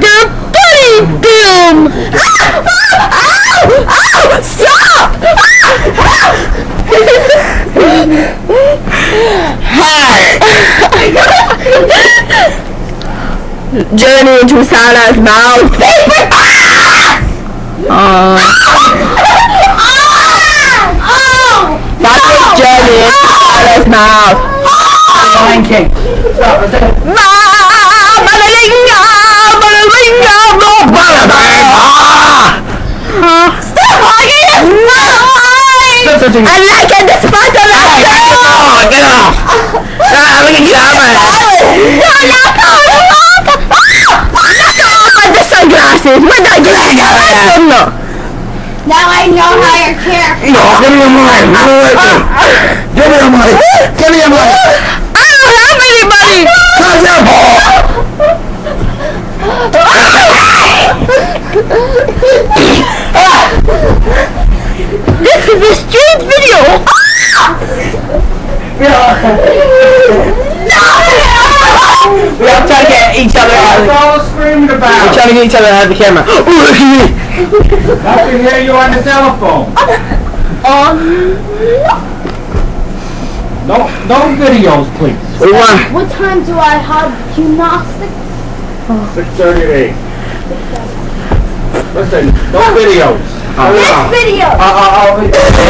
the bunny film! Ow! Ow! Ow! Stop! Journey into Santa's mouth. Paper box! Uh, that's his journey into Santa's mouth. Lion King. Stop, mouth! Stop touching I like it despite of that. Oh, get off! Ah, look at you, man. No, knock off, knock off. Knock off the sunglasses. Where'd I get them? No. Now I know how you're careful. No, give me your money. Give me your money. Give me your money. I don't have anybody. Come here, boy. This is a street video. We are trying to get each other out of the all screaming We're trying to get each other out of the camera. Ooh, look at me. I can hear you on the telephone. No, no videos, please. We want. What time do I have gymnastics? Six thirty to eight. Listen, no videos. This video! Uh, uh, uh, It's Tuesday now.